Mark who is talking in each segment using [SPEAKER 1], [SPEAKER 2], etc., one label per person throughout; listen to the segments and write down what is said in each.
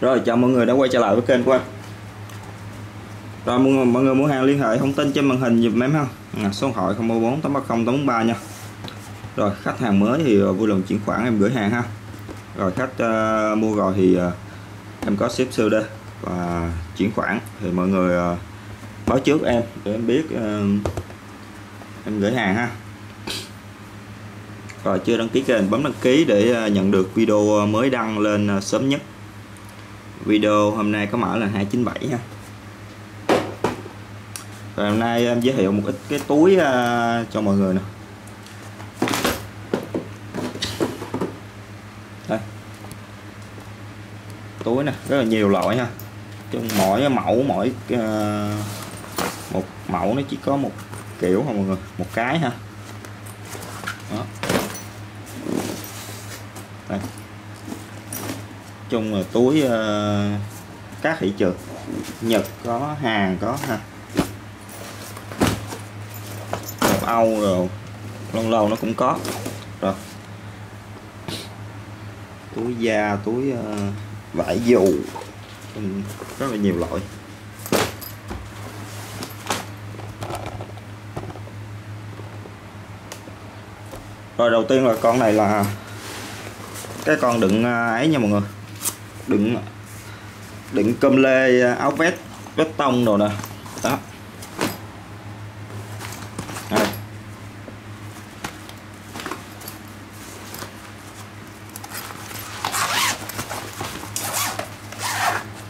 [SPEAKER 1] Rồi chào mọi người đã quay trở lại với kênh của em Rồi mọi người, mọi người mua hàng liên hệ thông tin trên màn hình dùm em ha. À, Số điện thoại 034 830 843 nha. Rồi khách hàng mới thì à, vui lòng chuyển khoản em gửi hàng ha. Rồi khách uh, mua rồi thì uh, em có ship COD và chuyển khoản. Thì mọi người uh, báo trước em để em biết uh, em gửi hàng ha. Rồi chưa đăng ký kênh bấm đăng ký để nhận được video mới đăng lên sớm nhất video hôm nay có mã là 297 ha. Rồi hôm nay em giới thiệu một ít cái túi uh, cho mọi người nè. Đây. Túi nè rất là nhiều loại ha. Chung mỗi mẫu mỗi uh, một mẫu nó chỉ có một kiểu không mọi người một cái ha. Đó. Đây chung là túi uh, các thị trường Nhật có Hàn có ha. Một Âu rồi lâu lâu nó cũng có. Rồi. Túi da túi uh, vải dù rất là nhiều loại. Rồi đầu tiên là con này là cái con đựng ờ, ấy nha mọi người đựng đựng cơm lê áo vest vest tông đồ nè. Đó. Đây.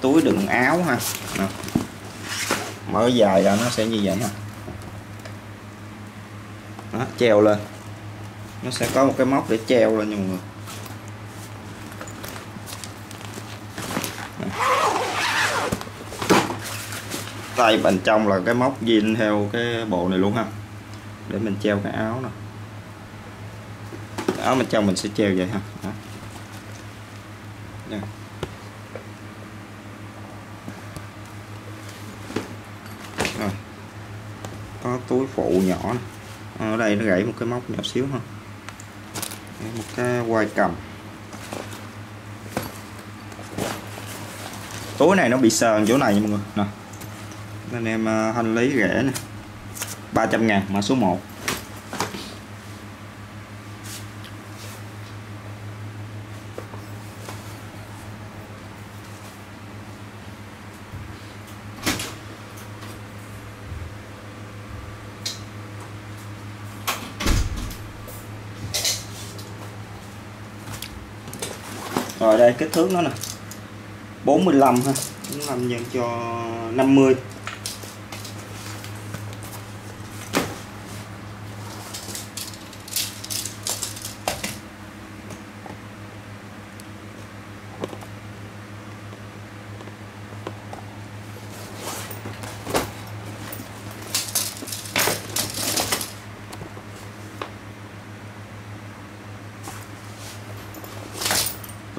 [SPEAKER 1] túi đựng áo ha. Nè. mở dài ra nó sẽ như vậy ha đó, treo lên. Nó sẽ có một cái móc để treo lên nha mọi người. Tay bên trong là cái móc zin theo cái bộ này luôn ha. Để mình treo cái áo nè. Áo bên trong mình sẽ treo vậy ha. Đó. Rồi. có túi phụ nhỏ ở đây nó gãy một cái móc nhỏ xíu ha. Một cái quai cầm. Túi này nó bị sờn chỗ này nha mọi người. Nè anh em ờ, hành lý rẻ nè. 300 ngàn mã số 1 rồi đây, kích thước nó nè. 45 ha. 45 nhân cho 50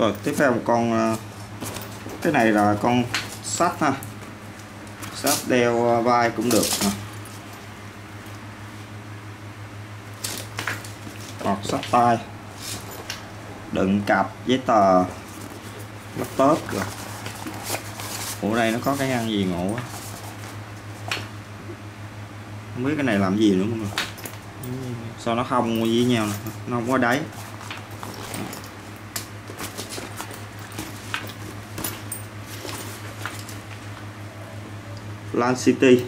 [SPEAKER 1] rồi, tiếp theo một con ờ, cái này là con sắt ha. Sắt đeo ờ, vai cũng được. Hoặc sắt tay đựng cặp giấy tờ, laptop rồi. Ủa, đây nó có cái ăn gì ngộ quá. Không biết cái này làm gì nữa không sao nó không với nhau nó không có đáy. Lan City.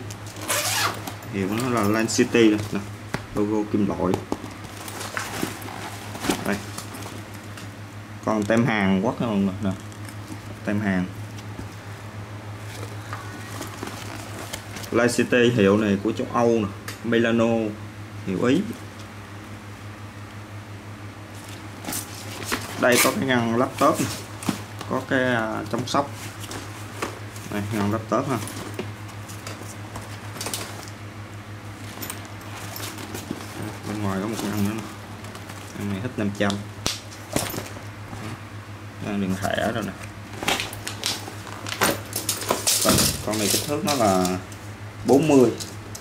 [SPEAKER 1] Hiệu nó là Lan City nè, logo kim loại. Đây. Còn tem hàng quốc không? Nè tem hàng. Lan City, hiệu này của châu Âu nè. Milano. Hiệu Ý. Đây có cái ngăn laptop này. có cái à, chăm chống sóc. Đây, ngăn laptop ha. ngoài có một con ăn nữa con này hết 500 con đường thẻ rồi nè. Con, con này kích thước nó là 40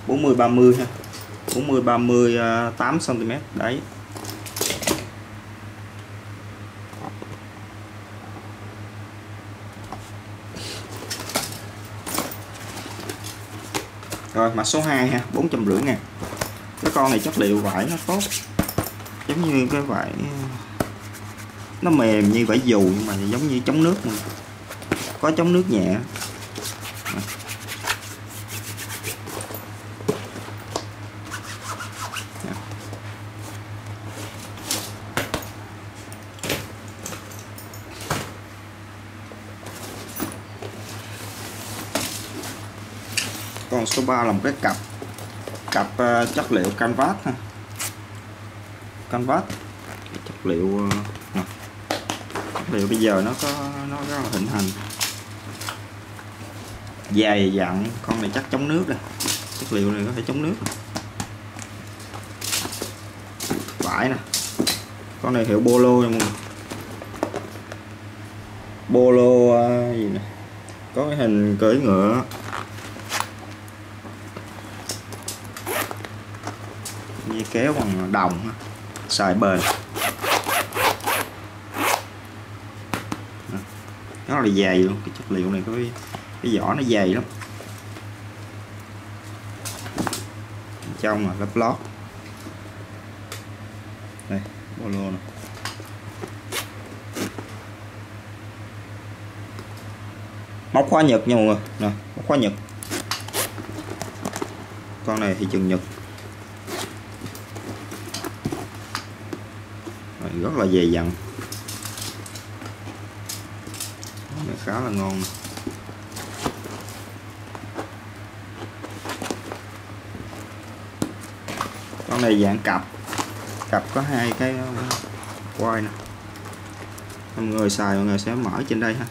[SPEAKER 1] 40 30 ha. 40 30 8 cm đấy. Rồi mặt số 2 ha 450 ngàn cái con này chất liệu vải nó tốt. Giống như cái vải, nó mềm như vải dù nhưng mà giống như chống nước mà. có chống nước nhẹ. Còn số 3 là một cái cặp cặp ờ, chất liệu canvas ha. Canvas. Chất liệu à, chất liệu bây giờ nó có nó rất là thịnh hành. Dài dặn con này chắc chống nước đây. Chất liệu này có thể chống nước. Vải nè. Con này hiệu bolo nha mọi người. Bolo ờ, gì nè. Có cái hình cưỡi ngựa. Dây kéo bằng đồng xài bền. Nó là dày luôn cái chất liệu này có cái, cái vỏ nó dày lắm. Trong là lớp lót đây bolo này móc khóa nhật nha mọi người. Nè móc khóa nhật. Con này thì chừng nhật. Rất là dày dặn này, khá là ngon. Con này dạng cặp. Cặp có hai cái ờ, quay nè. Mọi người xài, mọi người sẽ mở trên đây ha.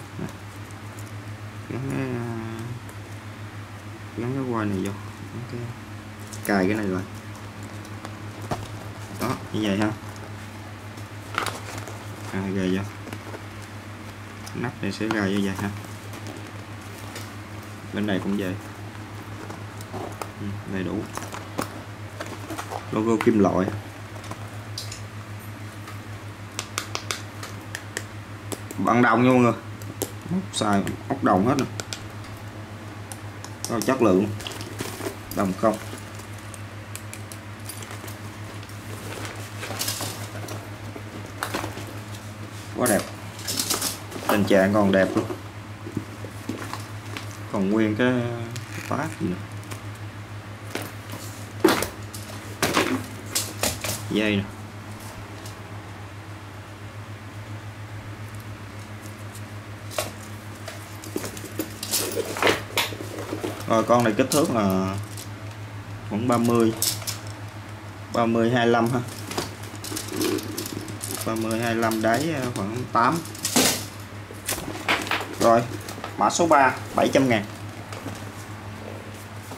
[SPEAKER 1] Gắn cái ờ, gắn cái quay này vô. Cái cài cái này rồi. Đó, như vậy ha à, gài vô nắp này sẽ gài như vậy ha bên này cũng vậy. Ừ, đầy đủ. Logo kim loại. Bằng đồng nha mọi người. Móc xài ốc đồng hết rồi chất lượng. Đồng không quá đẹp tình trạng còn đẹp luôn. Còn nguyên cái phát gì nữa? Dây nè. Rồi, con này kích thước là khoảng 30 30 25 ha. 30 25 đáy ờ, khoảng 8 rồi mã số 3 700 ngàn.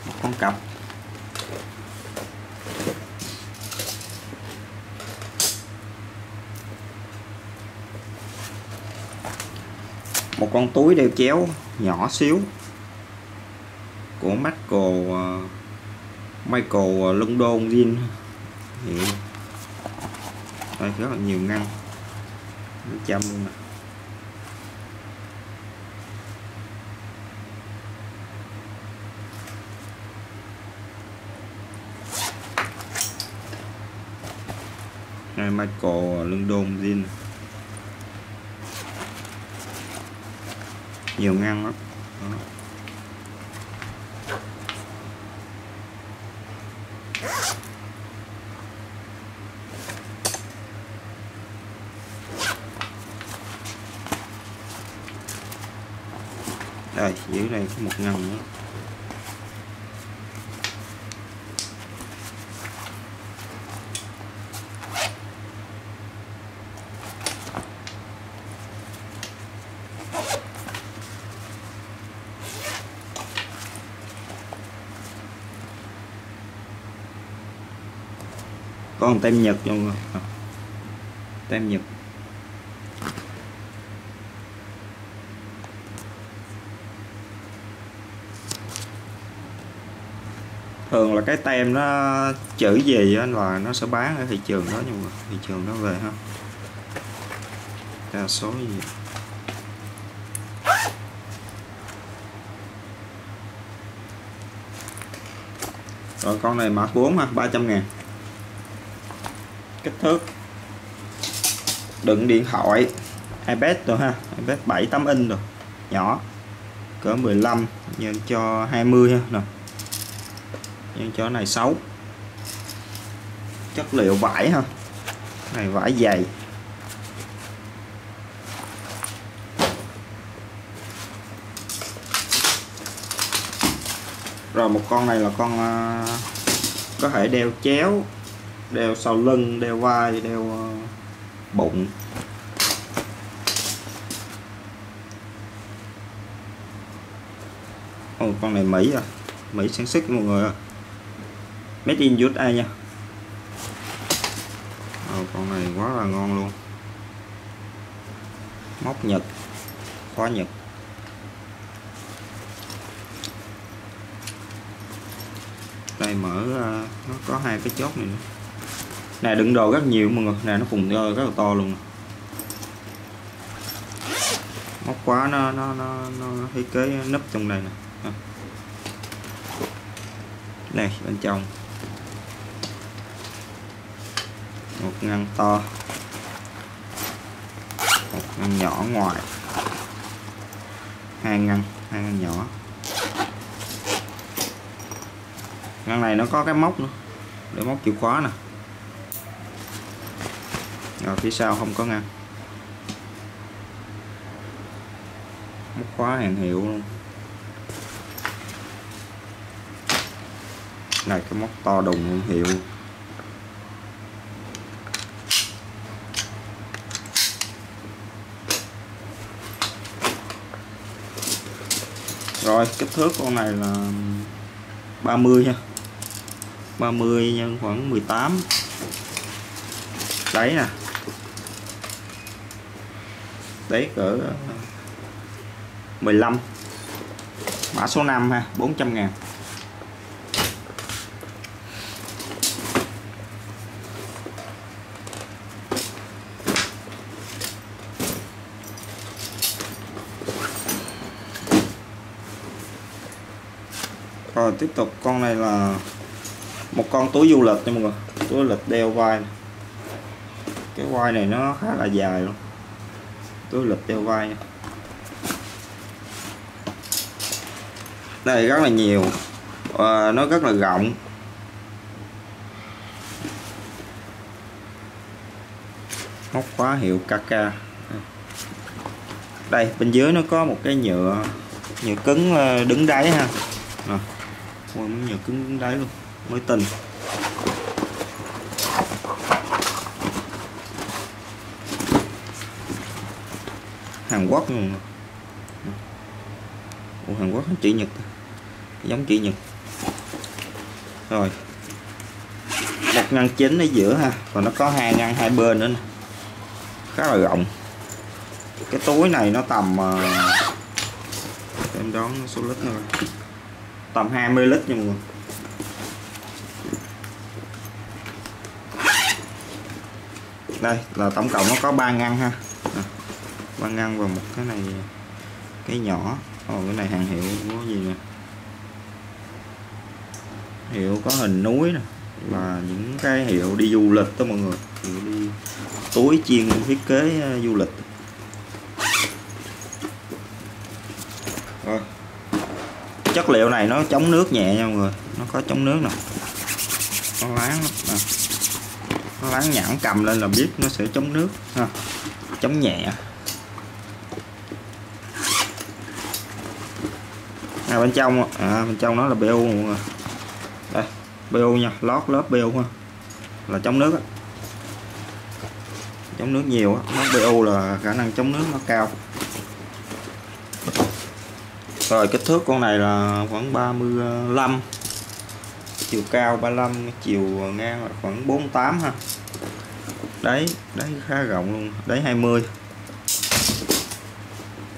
[SPEAKER 1] Một con cặp. Một con túi đeo chéo nhỏ xíu của Michael ờ, Michael London Jean Hiện đây rất là nhiều ngăn. Trăm luôn nè. Hai Michael London zin. Nhiều ngăn lắm. Đó. đây, dưới đây có một ngăn nữa. Có tem nhật luôn rồi. Tem nhật. Thường là cái tem nó chữ gì đó là nó sẽ bán ở thị trường đó nhưng mà thị trường đó về ha. Đa số gì rồi, con này mã 4 ha 300 ngàn kích thước. Đựng điện thoại. iPad rồi ha. iPad 7 8 inch rồi. Nhỏ. Cỡ 15 nhân cho 20 ha. Nè. Nhân cho này 6 chất liệu vải ha. Này vải dày. Rồi một con này là con uh, có thể đeo chéo đeo sau lưng đeo vai đeo ờ, bụng. Ồ, con này Mỹ à. Mỹ sản xuất mọi người à. Made in USA nha. Ồ, con này quá là ngon luôn. Móc Nhật khóa Nhật. Đây mở ờ, nó có hai cái chốt này nữa nè, đựng đồ rất nhiều, mọi người. Nè, nó phùng rất là to luôn. Móc khóa nó nó nó nó thiết kế nấp trong này nè. Này bên trong. Một ngăn to. Một ngăn nhỏ ngoài. Hai ngăn hai ngăn nhỏ. Ngăn này nó có cái móc nữa, để móc chìa khóa nè rồi phía sau không có ngăn. Móc khóa hàng hiệu luôn. Này, cái móc to đùng hiệu. Rồi, kích thước con này là 30 ha. 30 nhân khoảng 18 đấy nè đấy cỡ ờ, 15 mã số 5 ha 400 ngàn. Rồi, tiếp tục, con này là một con túi du lịch nha mọi người. Túi du lịch đeo vai này. cái vai này nó khá là dài luôn tôi lật theo vai. Nha. đây rất là nhiều. À, nó rất là rộng. Móc khóa hiệu KK đây bên dưới nó có một cái nhựa nhựa cứng ờ, đứng đáy ha. À. Ôi, nhựa cứng đứng đáy luôn. Mới tình Hàn Quốc. Luôn Ủa, Hàn Quốc chỉ Nhật giống chỉ Nhật. Rồi. Một ngăn chính ở giữa ha. Còn nó có hai ngăn hai bên nữa nè. khá là rộng. Cái túi này nó tầm uh, em đón số lít nữa tầm 20 lít nha mọi người. Đây là tổng cộng nó có 3 ngăn ha ba ngăn và một cái này cái nhỏ. Ồ, cái này hàng hiệu có gì nè? Hiệu có hình núi nè là những cái hiệu đi du lịch đó mọi người. Hiệu đi túi chuyên thiết kế ờ, du lịch. Rồi. Chất liệu này nó chống nước nhẹ nha mọi người. Nó có chống nước nè. Nó láng nè à, nó láng nhẵn cầm lên là biết nó sẽ chống nước ha chống nhẹ. À, bên trong à, bên trong nó là BU mọi người đây BU nha lót lớp BU ha. Là chống nước á. Chống nước nhiều á. Nó BU là khả năng chống nước nó cao. Rồi kích thước con này là khoảng 35 chiều cao 35 chiều ngang là khoảng 48 ha. Đấy đấy khá rộng luôn. Đấy 20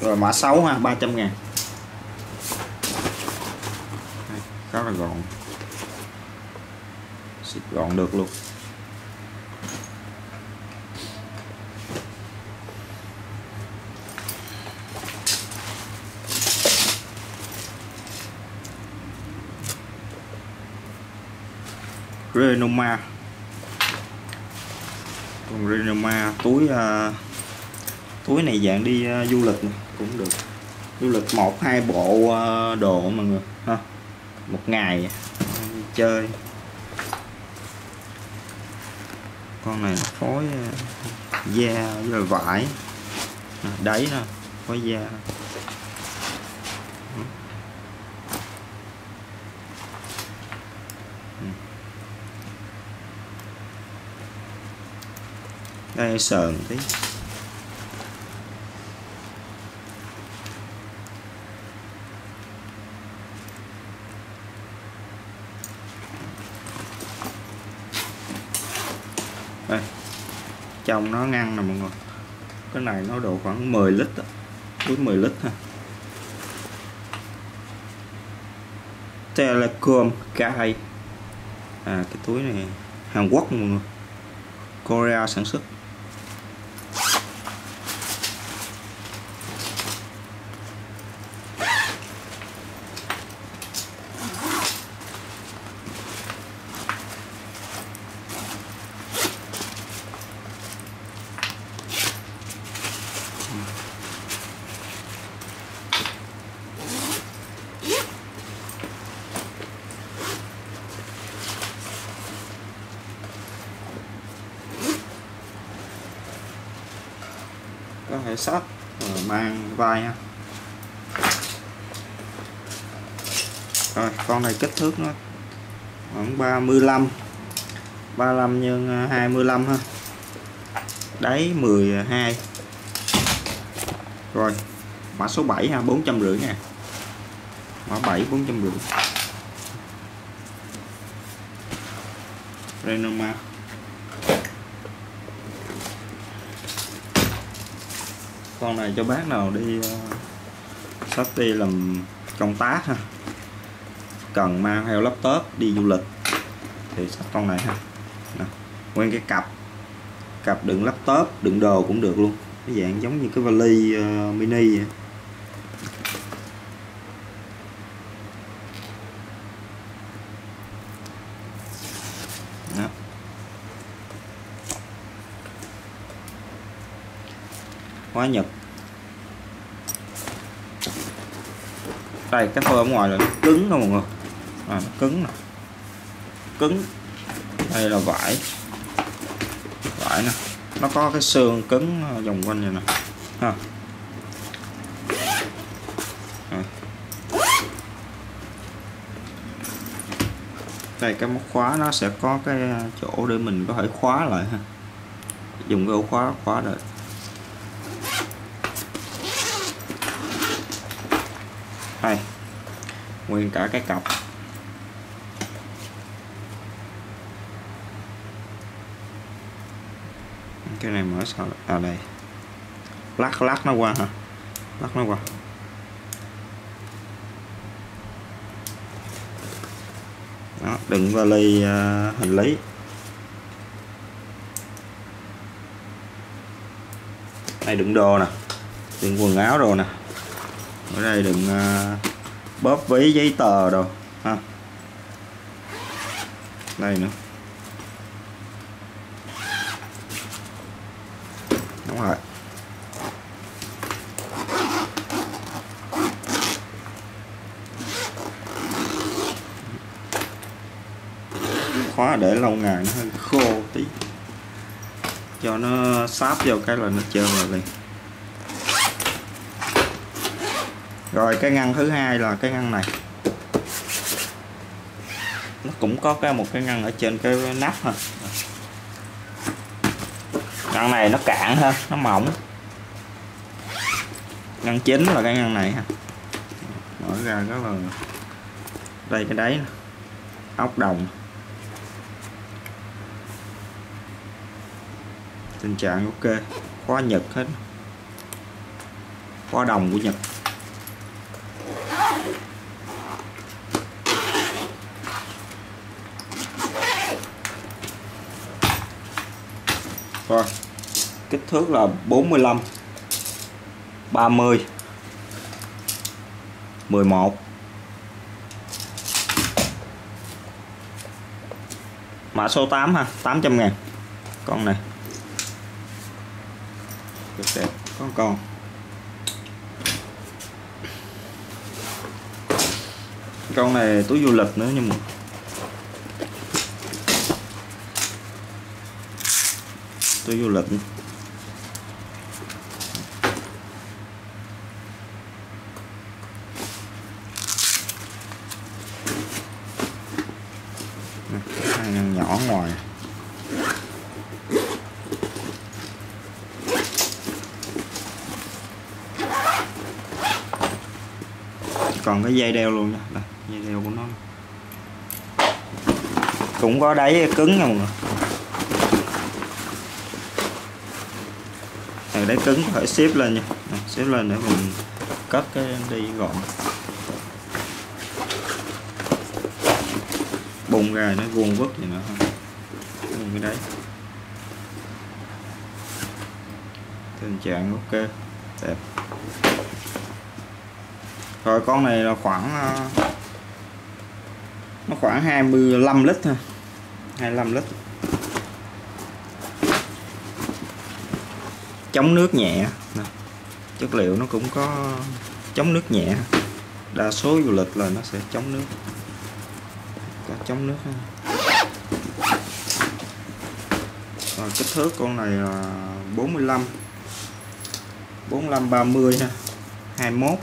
[SPEAKER 1] rồi mã 6 ha 300 ngàn. Khá là gọn. Xịt gọn được luôn. Renoma. Còn Renoma túi uh, túi này dạng đi uh, du lịch này, cũng được. Du lịch một hai bộ uh, đồ mọi người một ngày chơi. Con này phối ờ, da với vải. Đấy đáy nè phối da. Ừ. Đây sờn tí đây trong nó ngăn nè mọi người. Cái này nó độ khoảng 10 lít đó. túi 10 lít ha. Telecom Kai à cái túi này Hàn Quốc mọi người. Korea sản xuất. Thể sách ờ, mang vai ha. Rồi, con này kích thước nó khoảng 35 35 nhân ờ, 25 ha. Đáy 12 rồi, mã số 7 ha 450 nè. Mã 7 450 Renoma con này cho bác nào đi uh, sắp đi làm công tác ha cần mang theo laptop đi du lịch thì sách con này ha Nè, nguyên cái cặp cặp đựng laptop đựng đồ cũng được luôn cái dạng giống như cái vali uh, mini vậy. Đó. hóa nhật đây cái phơ ở ngoài là nó cứng thôi mọi người. À, nó cứng nè. Cứng. Đây là vải. Vải nè. Nó có cái xương cứng à, vòng quanh này nè. Ha. Đây cái móc khóa nó sẽ có cái chỗ để mình có thể khóa lại ha. Dùng cái ổ khóa khóa lại. Đây nguyên cả cái cặp cái này mở sao à đây. Lắc lắc nó qua hả? Lắc nó qua. Đó đựng vali uh, hành lý. Đây đựng đồ nè. Đựng quần áo đồ nè ở đây đừng à, bóp ví giấy tờ đâu ha. Đây nữa. Đúng rồi. Khóa để lâu ngày nó hơi khô tí. Cho nó sáp vô cái là nó trơn rồi liền. Rồi, cái ngăn thứ hai là cái ngăn này. Nó cũng có cái một cái ngăn ở trên cái nắp ha. Ngăn này nó cạn hơn nó mỏng. Ngăn chính là cái ngăn này ha. Mở ra rất là đây cái đáy ốc đồng. Tình trạng ok. Khóa nhật hết. Khóa đồng của nhật. Rồi. Kích thước là 45 30 11 mã số 8 ha 800 ngàn. Con này. Rất đẹp con con. Con này túi du lịch nữa nhưng mà tôi du lịch hai nhỏ ngoài. Còn cái dây đeo luôn nha. Đây, dây đeo của nó. Cũng có đáy cứng nha mọi người. Này đáy cứng, phải xếp lên nha. Xếp lên để mình cất cái đi gọn. Bung ra nó vuông vức gì nữa. Không cái đấy. Tình trạng ok, đẹp. Rồi con này là khoảng ờ, nó khoảng 25 lít thôi. 25 lít. Chống nước nhẹ. Chất liệu nó cũng có chống nước nhẹ. Đa số du lịch là nó sẽ chống nước. Có chống nước rồi, kích thước con này là 45 45 30 ha. 21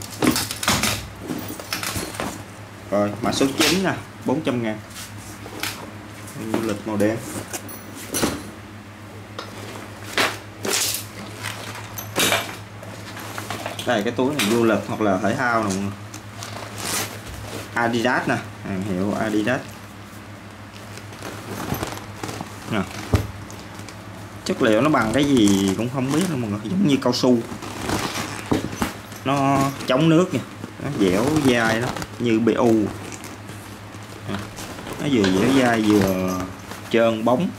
[SPEAKER 1] rồi, mã số 9 nè 400 ngàn. Du lịch màu đen. Đây, cái túi này du lịch hoặc là thể thao này. Adidas nè, hàng hiệu Adidas nè. chất liệu nó bằng cái gì cũng không biết nữa mọi người, giống như cao su nó chống nước nha, nó dẻo dai đó như BU nó vừa dẻo dai vừa trơn bóng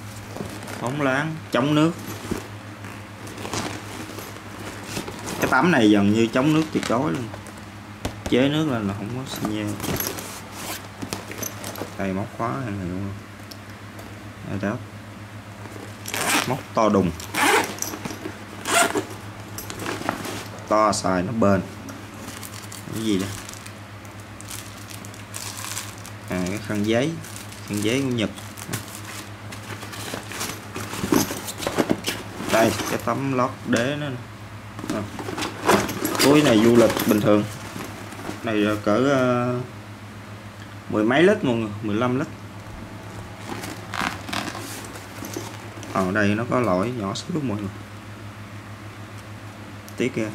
[SPEAKER 1] bóng láng chống nước tắm tấm này gần như chống nước tuyệt đối luôn. Chế nước lên là không có xi nhê. Đây móc khóa này luôn. Đây đó. Móc to đùng. To xài nó bền. Cái gì đây? À, cái khăn giấy. Khăn giấy của Nhật. Đây cái tấm lót đế nó à túi này du lịch bình thường. Này ờ, cỡ uh, mười mấy lít mọi người 15 lít. Ở đây nó có lỗi nhỏ xíu mọi người. Tí kia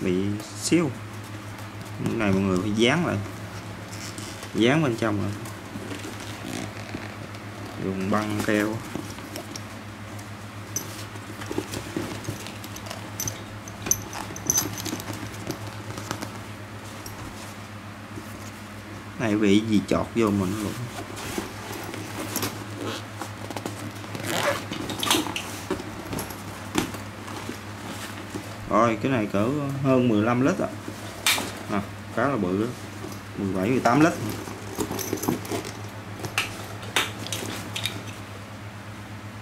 [SPEAKER 1] bị xíu. Cái này mọi người phải dán lại. Dán bên trong rồi. Dùng băng keo. Hay bị gì chọt vô mình luôn rồi cái này cỡ hơn 15 lít ạ à. à, khá là bự đó. 17 18 lít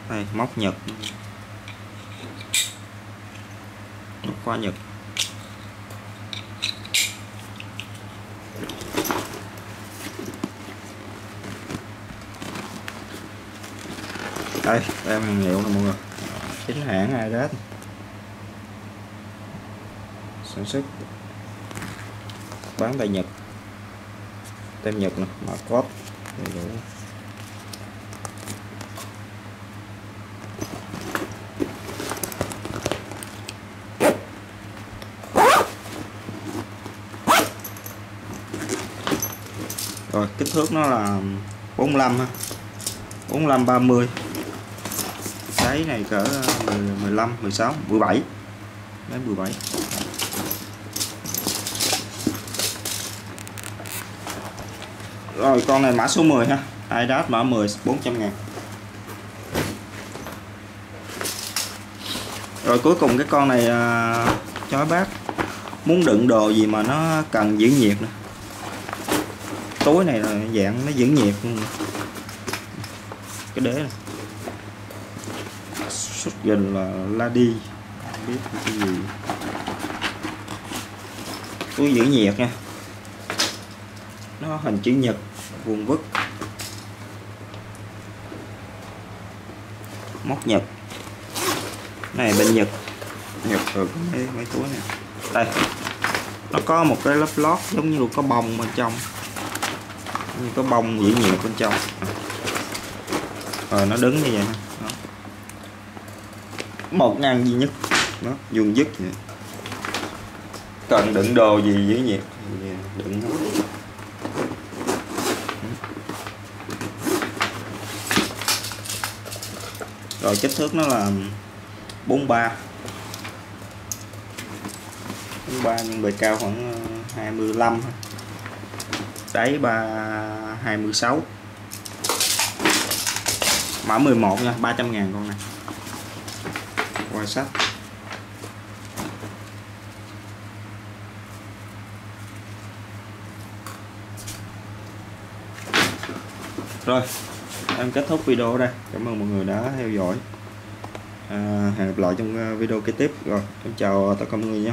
[SPEAKER 1] đây móc nhật móc qua nhật đây em hàng hiệu nè mọi người. Chính hãng Adidas sản xuất bán tại Nhật. Tem Nhật nè, mã code. Đầy đủ. Rồi, kích thước nó là 45 ha. 45 30 đáy này cỡ 15 16 17 đến 17 rồi con này mã số 10 ha. Adidas mã 10 400 ngàn. Rồi cuối cùng cái con này à, cho bác. Muốn đựng đồ gì mà nó cần giữ nhiệt nữa. Túi này là dạng nó giữ nhiệt. Cái đế này xuất gần là Ladi không biết cái gì. Túi giữ nhiệt nha. Nó hình chữ nhật vuông vức. Móc nhật. Này, bên nhật. Nhật được mấy mấy túi này. Đây. Nó có một cái lớp lót giống như có bông bên trong. Như có bông giữ nhiệt bên trong. Rồi nó đứng như vậy đó một ngàn duy nhất. Nó dùng dứt vậy. Cần đựng đồ gì với nhiệt dạ, đựng thôi. Rồi kích thước nó là 43 43 nhưng bề cao khoảng ờ, 25 đáy 3 26 mã 11 nha 300 ngàn con này ngoài sắt rồi em kết thúc video ở đây. Cảm ơn mọi người đã theo dõi. À, hẹn gặp lại trong à, video kế tiếp. Rồi em chào tất cả mọi người nha.